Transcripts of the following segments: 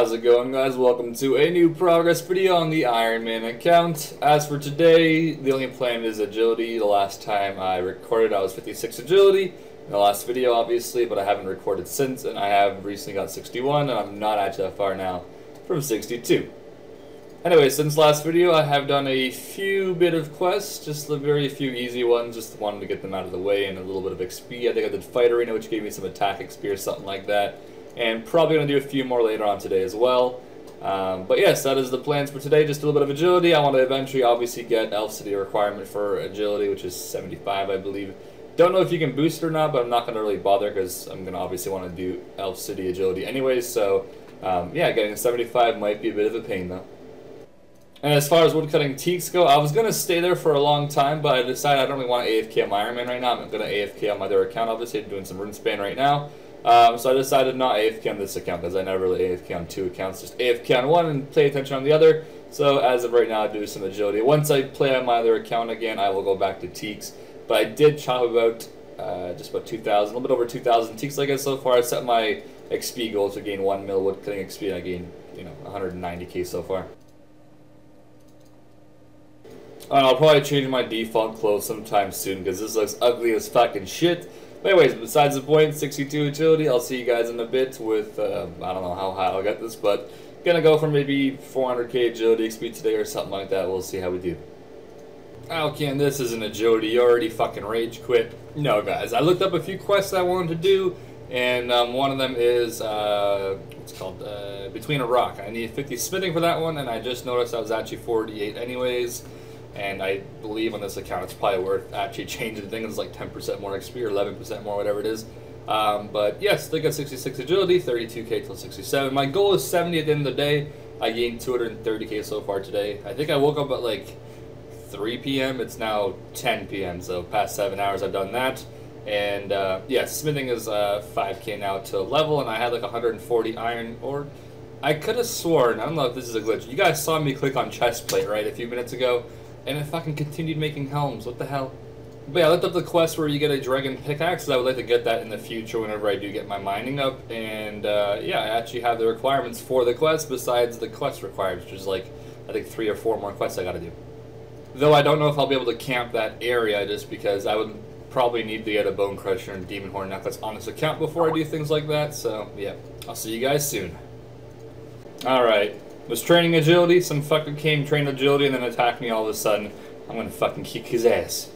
How's it going guys? Welcome to a new progress video on the Iron Man account. As for today, the only plan is agility. The last time I recorded I was 56 agility in the last video obviously, but I haven't recorded since and I have recently got 61 and I'm not actually that far now from 62. Anyway, since last video I have done a few bit of quests, just a very few easy ones, just wanted to get them out of the way and a little bit of XP. I think I did Fight Arena which gave me some attack XP or something like that and probably going to do a few more later on today as well. Um, but yes, that is the plans for today, just a little bit of agility. I want to eventually obviously get Elf City requirement for agility, which is 75 I believe. Don't know if you can boost or not, but I'm not going to really bother because I'm going to obviously want to do Elf City agility anyways, so um, yeah, getting a 75 might be a bit of a pain though. And as far as woodcutting teaks go, I was going to stay there for a long time, but I decided I don't really want to AFK on my Iron Man right now. I'm going to AFK on my other account, obviously. Doing some RuneSpan right now. Um, so I decided not AFK on this account because I never really AFK on two accounts, just AFK on one and pay attention on the other. So as of right now, I do some agility. Once I play on my other account again, I will go back to Teaks. But I did chop about uh, just about 2,000, a little bit over 2,000 Teaks, I guess, so far. I set my XP goal to gain 1 mil wood cutting XP, and I gained, you know, 190k so far. And I'll probably change my default clothes sometime soon because this looks ugly as fucking shit. But anyways, besides the point, 62 agility, I'll see you guys in a bit with, uh, I don't know how high I'll get this, but gonna go for maybe 400k agility XP today or something like that. We'll see how we do. Okay, and this is an agility. You already fucking rage quit. No, guys. I looked up a few quests I wanted to do, and um, one of them is, uh, what's called, uh, Between a Rock. I need 50 smithing for that one, and I just noticed I was actually 48 anyways and I believe on this account it's probably worth actually changing things like 10% more XP or 11% more, whatever it is. Um, but yes, they got 66 agility, 32k till 67. My goal is 70 at the end of the day. I gained 230k so far today. I think I woke up at like 3 p.m. It's now 10 p.m. So past seven hours I've done that. And uh, yeah, smithing is uh, 5k now to level, and I had like 140 iron ore. I could have sworn, I don't know if this is a glitch. You guys saw me click on chest plate, right, a few minutes ago? And I fucking continued making helms. What the hell? But yeah, I looked up the quest where you get a dragon pickaxe. I would like to get that in the future whenever I do get my mining up. And uh, yeah, I actually have the requirements for the quest besides the quest requirements, which is like, I think three or four more quests I gotta do. Though I don't know if I'll be able to camp that area just because I would probably need to get a Bone Crusher and Demon Horn necklace on this account before I do things like that. So yeah, I'll see you guys soon. Alright, was training agility, some fucker came, trained agility, and then attacked me all of a sudden. I'm gonna fucking kick his ass.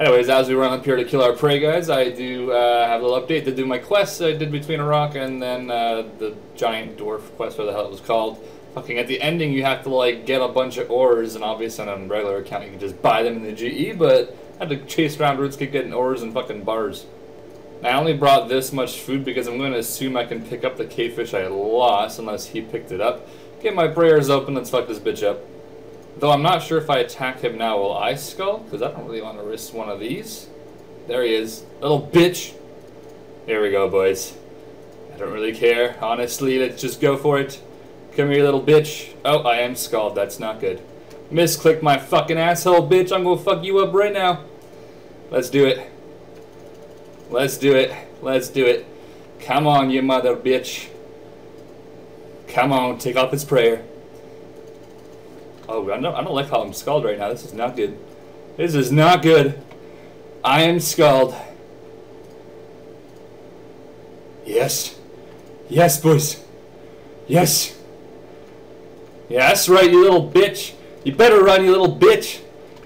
Anyways, as we run up here to kill our prey guys, I do uh, have a little update to do my quests I did between a rock and then uh, the giant dwarf quest, whatever the hell it was called. Fucking at the ending, you have to like get a bunch of ores, and obviously on a regular account you can just buy them in the GE, but I had to chase around routes, keep getting ores and fucking bars. I only brought this much food because I'm going to assume I can pick up the cavefish I lost unless he picked it up. Get my prayers open, let's fuck this bitch up. Though I'm not sure if I attack him now, will I skull? Because I don't really want to risk one of these. There he is. Little bitch. Here we go, boys. I don't really care. Honestly, let's just go for it. Come here, little bitch. Oh, I am scald. That's not good. Misclick my fucking asshole, bitch. I'm gonna fuck you up right now. Let's do it. Let's do it. Let's do it. Come on, you mother bitch. Come on, take off his prayer. Oh, I don't, I don't like how I'm scald right now. This is not good. This is not good. I am scald. Yes. Yes, boys. Yes. Yeah, that's right, you little bitch. You better run, you little bitch.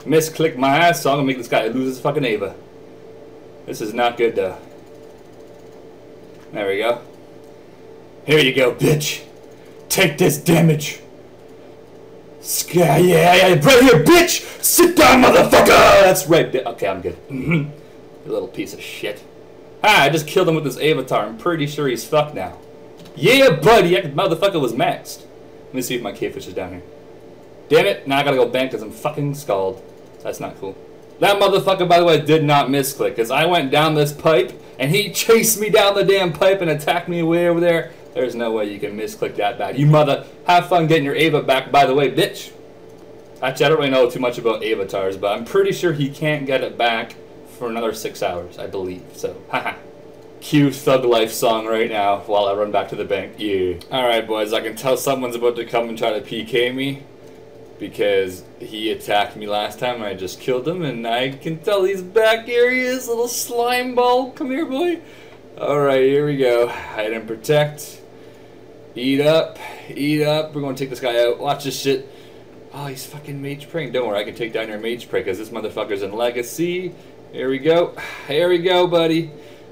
Misclick my ass, so I'm gonna make this guy lose his fucking Ava. This is not good, though. There we go. Here you go, bitch. Take this damage. Yeah, yeah, yeah, right here, bitch! Sit down, motherfucker! That's right. Okay, I'm good. you little piece of shit. Ah, I just killed him with this avatar. I'm pretty sure he's fucked now. Yeah, buddy! That motherfucker was maxed. Let me see if my cavefish is down here. Damn it! Now I gotta go back because I'm fucking scald. That's not cool. That motherfucker, by the way, did not misclick, because I went down this pipe, and he chased me down the damn pipe and attacked me way over there. There's no way you can misclick that bad. You mother, have fun getting your Ava back, by the way, bitch. Actually, I don't really know too much about avatars, but I'm pretty sure he can't get it back for another six hours, I believe. So, haha. cue Thug Life song right now while I run back to the bank. Yeah. Alright, boys, I can tell someone's about to come and try to PK me because he attacked me last time I just killed him, and I can tell he's back. Here he is, little slime ball. Come here, boy. Alright, here we go. Hide and protect. Eat up. Eat up. We're going to take this guy out. Watch this shit. Oh, he's fucking mage praying. Don't worry, I can take down your mage pray because this motherfucker's in Legacy. Here we go. Here we go, buddy.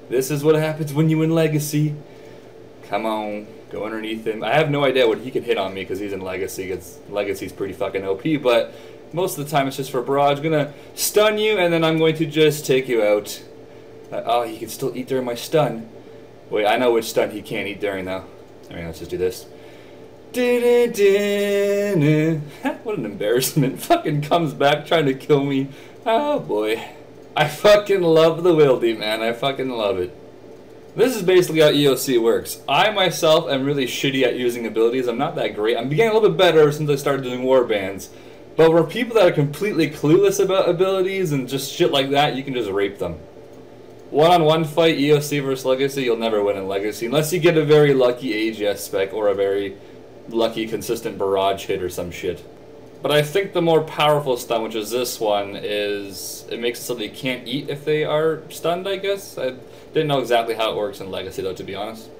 This is what happens when you win Legacy. Come on. Go underneath him. I have no idea what he can hit on me because he's in Legacy. Because Legacy's pretty fucking OP, but most of the time it's just for barrage. gonna stun you, and then I'm going to just take you out. Uh, oh, he can still eat during my stun. Wait, I know which stun he can't eat during, though. I mean, let's just do this. what an embarrassment. Fucking comes back trying to kill me. Oh, boy. I fucking love the wildy, man. I fucking love it. This is basically how EOC works. I myself am really shitty at using abilities. I'm not that great. I'm getting a little bit better since I started doing war bands. But for people that are completely clueless about abilities and just shit like that, you can just rape them. One-on-one -on -one fight, EOC versus Legacy, you'll never win in Legacy. Unless you get a very lucky AGS spec or a very lucky consistent barrage hit or some shit. But I think the more powerful stun, which is this one, is it makes it so they can't eat if they are stunned, I guess. I didn't know exactly how it works in Legacy, though, to be honest.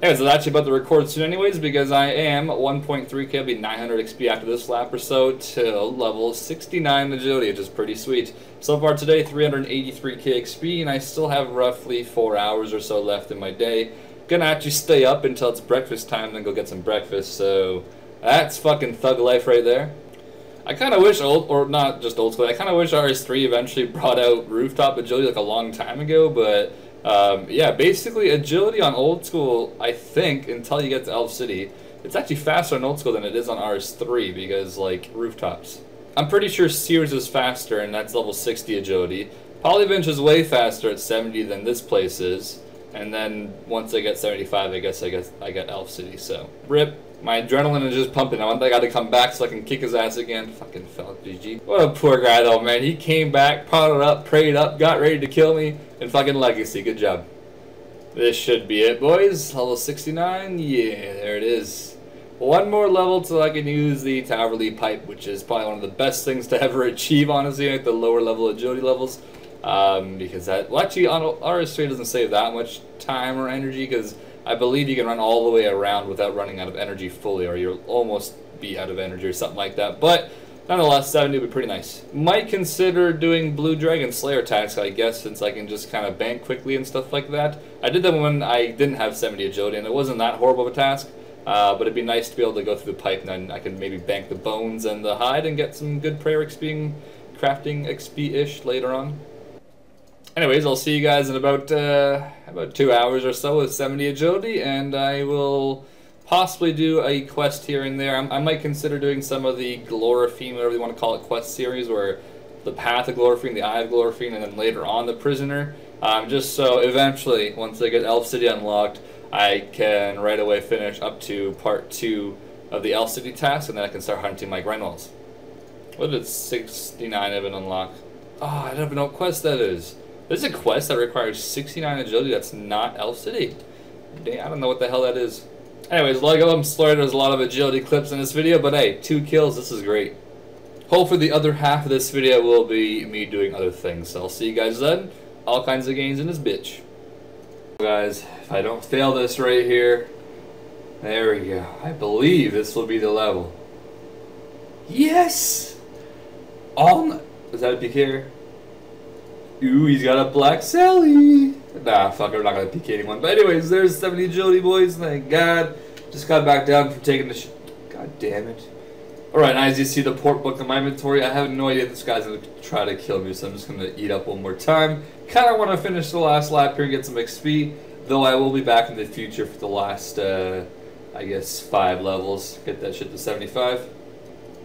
Anyways, it's actually about to record soon anyways, because I am 1.3k, I'll be 900 XP after this lap or so, till level 69 agility, which is pretty sweet. So far today, 383k XP, and I still have roughly 4 hours or so left in my day. Gonna actually stay up until it's breakfast time, then go get some breakfast, so... That's fucking thug life right there. I kind of wish old, or not just old school. I kind of wish RS3 eventually brought out rooftop agility like a long time ago. But um, yeah, basically agility on old school. I think until you get to Elf City, it's actually faster on old school than it is on RS3 because like rooftops. I'm pretty sure Seers is faster, and that's level 60 agility. Pollnivneach is way faster at 70 than this place is. And then once I get 75, I guess I guess I get Elf City. So rip. My adrenaline is just pumping. I want that guy to come back so I can kick his ass again. Fucking fell GG. What a poor guy though, man. He came back, prodded up, prayed up, got ready to kill me, and fucking legacy. Good job. This should be it, boys. Level 69. Yeah, there it is. One more level till I can use the Taverley Pipe, which is probably one of the best things to ever achieve, honestly, at the lower level agility levels. Um, because that, well, actually, on RS3 doesn't save that much time or energy, because I believe you can run all the way around without running out of energy fully, or you'll almost be out of energy or something like that. But nonetheless, 70 would be pretty nice. Might consider doing Blue Dragon Slayer attacks, I guess, since I can just kind of bank quickly and stuff like that. I did them when I didn't have 70 agility, and it wasn't that horrible of a task. Uh, but it'd be nice to be able to go through the pipe, and then I can maybe bank the bones and the hide and get some good prayer XP, crafting XP-ish later on. Anyways, I'll see you guys in about uh, about two hours or so with 70 agility, and I will possibly do a quest here and there. I, I might consider doing some of the Glouphrie, whatever you want to call it, quest series, where the Path of Glouphrie, the Eye of Glouphrie, and then later on the Prisoner. Um, just so eventually, once I get Elf City unlocked, I can right away finish up to part two of the Elf City task, and then I can start hunting my Grenwalls. What did 69 even unlock? Oh, I don't even know what quest that is. This is a quest that requires 69 agility that's not Elf City. Dang, I don't know what the hell that is. Anyways, Lego, I'm sorry there's a lot of agility clips in this video, but hey, two kills, this is great. Hopefully the other half of this video will be me doing other things. So I'll see you guys then. All kinds of games in this bitch. Guys, if I don't fail this right here, there we go. I believe this will be the level. Yes! All... Is that a here? Ooh, he's got a black Sally. Nah, fuck, I'm not gonna PK anyone. But anyways, there's 70 agility, boys. Thank God. Just got back down from taking the sh God damn it. Alright, now as you see the port book in my inventory, I have no idea this guy's gonna try to kill me, so I'm just gonna eat up one more time. Kinda wanna finish the last lap here and get some XP, though I will be back in the future for the last, uh, I guess, five levels. Get that shit to 75.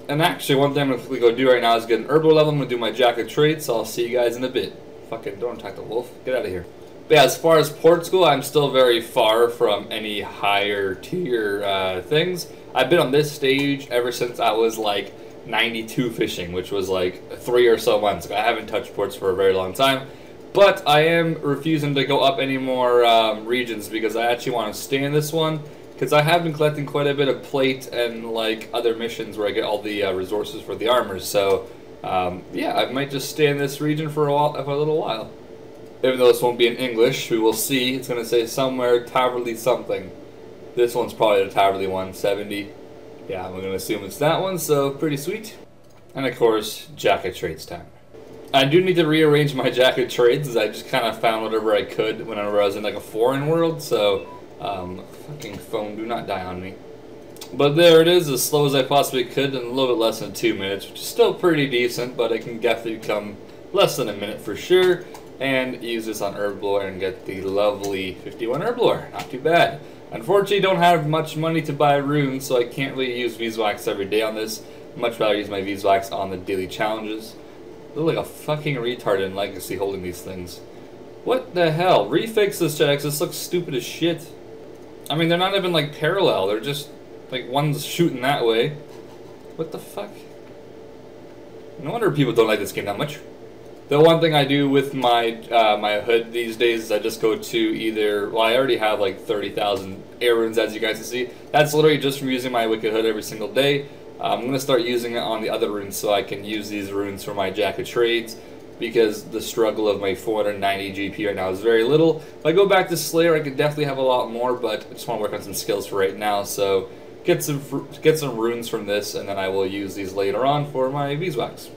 And actually, one thing I'm to go do right now is get an herbal level. I'm to do my Jack of Trades, so I'll see you guys in a bit. Fucking don't attack the wolf. Get out of here. But yeah, as far as port school, I'm still very far from any higher tier uh, things. I've been on this stage ever since I was like 92 fishing, which was like three or so months. I haven't touched ports for a very long time. But I am refusing to go up any more um, regions because I actually want to stay in this one. Because I have been collecting quite a bit of plate and like other missions where I get all the uh, resources for the armors. So um, yeah, I might just stay in this region for a while, for a little while. Even though this won't be in English, we will see. It's going to say somewhere Taverley something. This one's probably the Taverley one, 70. Yeah, I'm going to assume it's that one, so pretty sweet. And of course, Jack of Trades time. I do need to rearrange my Jack of Trades as I just kind of found whatever I could whenever I was in like a foreign world, so um, fucking phone, do not die on me. But there it is, as slow as I possibly could in a little bit less than two minutes, which is still pretty decent, but it can definitely come less than a minute for sure. And use this on Herblore and get the lovely 51 Herblore. Not too bad. Unfortunately, don't have much money to buy runes, so I can't really use Beeswax every day on this. much rather use my Beeswax on the daily challenges. I look like a fucking retard in Legacy holding these things. What the hell? Refix this, Jagex. This looks stupid as shit. I mean, they're not even, like, parallel. They're just, like, one's shooting that way. What the fuck? No wonder people don't like this game that much. The one thing I do with my uh, my hood these days is I just go to either, well, I already have like 30,000 air runes, as you guys can see. That's literally just from using my Wicked Hood every single day. I'm going to start using it on the other runes so I can use these runes for my Jack of Trades because the struggle of my 490 GP right now is very little. If I go back to Slayer, I could definitely have a lot more, but I just want to work on some skills for right now. So get some get some runes from this, and then I will use these later on for my beeswax.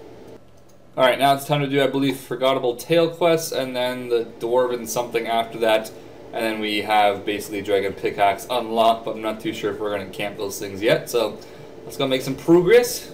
Alright, now it's time to do, I believe, Forgettable Tale Quest, and then the Dwarven something after that. And then we have basically Dragon Pickaxe unlocked, but I'm not too sure if we're going to camp those things yet. So Let's go make some progress.